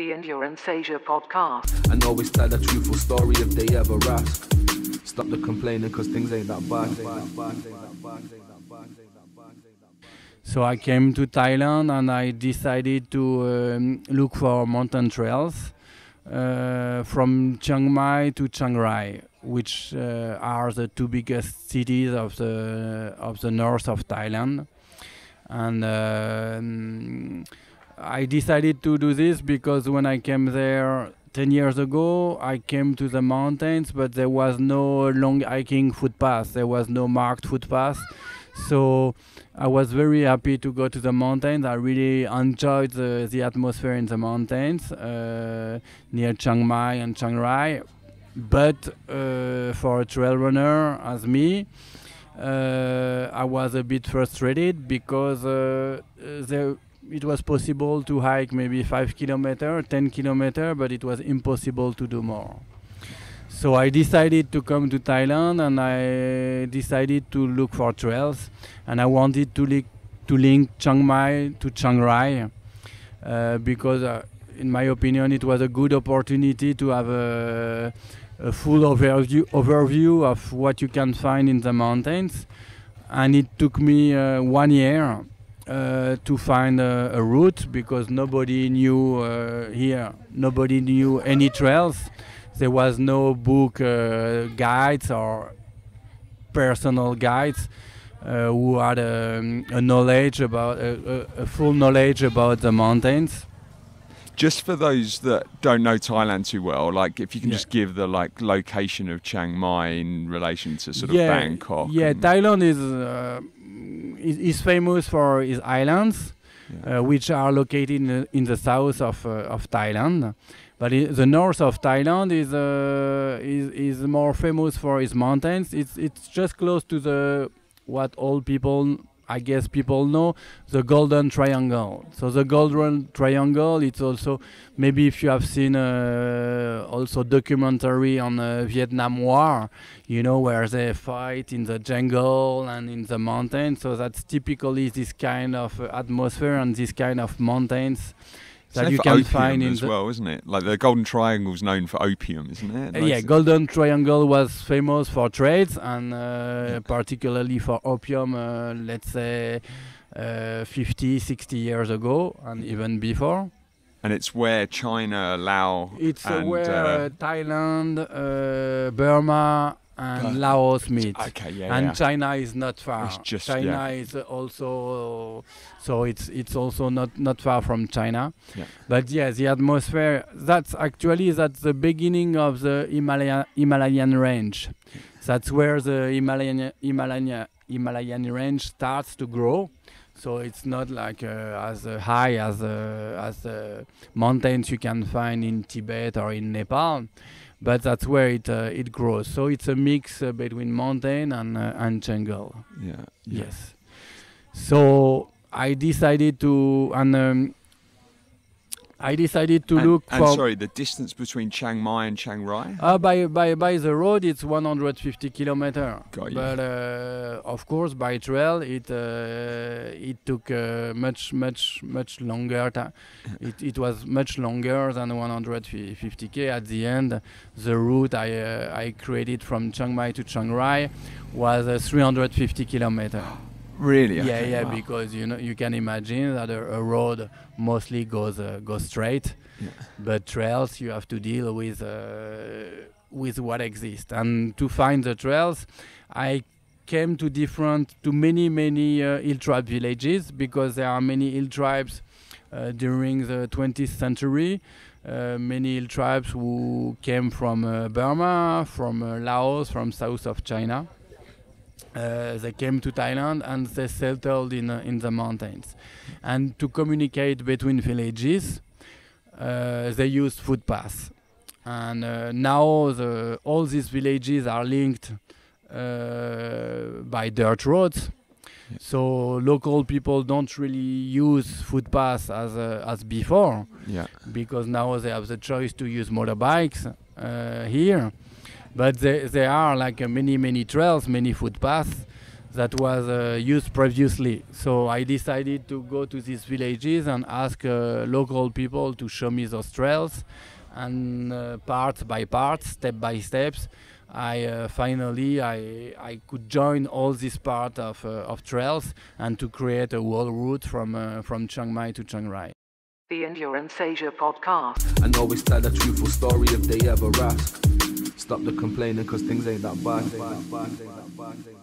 The Endurance Asia podcast. And always tell a truthful story if they ever ask. Stop the complaining cause things ain't that bad. So I came to Thailand and I decided to um, look for mountain trails uh, from Chiang Mai to Chiang Rai, which uh, are the two biggest cities of the of the north of Thailand. And um, I decided to do this because when I came there 10 years ago, I came to the mountains, but there was no long hiking footpath. There was no marked footpath. So I was very happy to go to the mountains. I really enjoyed the, the atmosphere in the mountains uh, near Chiang Mai and Chiang Rai. But uh, for a trail runner as me, uh, I was a bit frustrated because uh, there it was possible to hike maybe five kilometer, ten kilometer, but it was impossible to do more. So I decided to come to Thailand and I decided to look for trails and I wanted to link to link Chiang Mai to Chiang Rai uh, because uh, in my opinion it was a good opportunity to have a, a full overview overview of what you can find in the mountains and it took me uh, one year uh, to find a, a, route because nobody knew uh, here, nobody knew any trails. There was no book uh, guides or personal guides uh, who had um, a knowledge about a, a, full knowledge about the mountains. Just for those that don't know Thailand too well, like if you can yeah. just give the like location of Chiang Mai in relation to sort of yeah, Bangkok. Yeah, Thailand is uh, is famous for its islands, yeah. uh, which are located in the, in the south of uh, of Thailand. But the north of Thailand is, uh, is is more famous for its mountains. It's it's just close to the what all people I guess people know the Golden Triangle. So the Golden Triangle, it's also maybe if you have seen uh, also documentary on the Vietnam War, you know where they fight in the jungle and in the mountains. So that's typically this kind of uh, atmosphere and this kind of mountains that you can find in as well, isn't it? Like the Golden Triangle is known for opium, isn't it? Uh, yeah, Golden Triangle was famous for trades and uh, particularly for opium. Uh, let's say uh, 50, 60 years ago, and even before. And it's where China, Laos, it's and, where uh, Thailand, uh, Burma, and Laos meet. Okay, yeah, and yeah. China is not far. Just, China yeah. is also so it's it's also not not far from China. Yeah. But yeah, the atmosphere that's actually that's the beginning of the Himalaya, Himalayan range. That's where the Himalayan Himalayan Himalayan range starts to grow. So it's not like uh, as uh, high as uh, as the mountains you can find in Tibet or in Nepal but that's where it uh, it grows. So it's a mix uh, between mountain and uh, and jungle. Yeah. Yes. So I decided to and um, I decided to and, look and for. sorry, the distance between Chiang Mai and Chiang Rai? Uh, by by by the road, it's 150 kilometer. Got you. But uh, of course, by trail, it uh, it took uh, much much much longer. time. it it was much longer than 150k. At the end, the route I uh, I created from Chiang Mai to Chiang Rai was uh, 350 kilometer. Really? Yeah, yeah, wow. because you know you can imagine that a, a road mostly goes uh, goes straight, yeah. but trails you have to deal with uh, with what exists. And to find the trails, I came to different to many many uh, hill tribe villages because there are many hill tribes uh, during the 20th century. Uh, many hill tribes who came from uh, Burma, from Laos, from south of China. Uh, they came to Thailand and they settled in uh, in the mountains. And to communicate between villages, uh, they used footpaths. And now the, all these villages are linked by dirt roads. Yeah. So local people don't really use footpaths as uh, as before, yeah. because now they have the choice to use motorbikes uh, here but there, there are like uh, many many trails many footpaths that was uh, used previously. So I decided to go to these villages and ask uh, local people to show me those trails, and uh, part by part, step by steps, I uh, finally I I could join all this part of uh, of trails and to create a whole route from uh, from Chiang Mai to Chiang Rai. The Endurance Asia podcast. And always tell a truthful story if they ever ask. Stop the complaining cause things ain't that bad.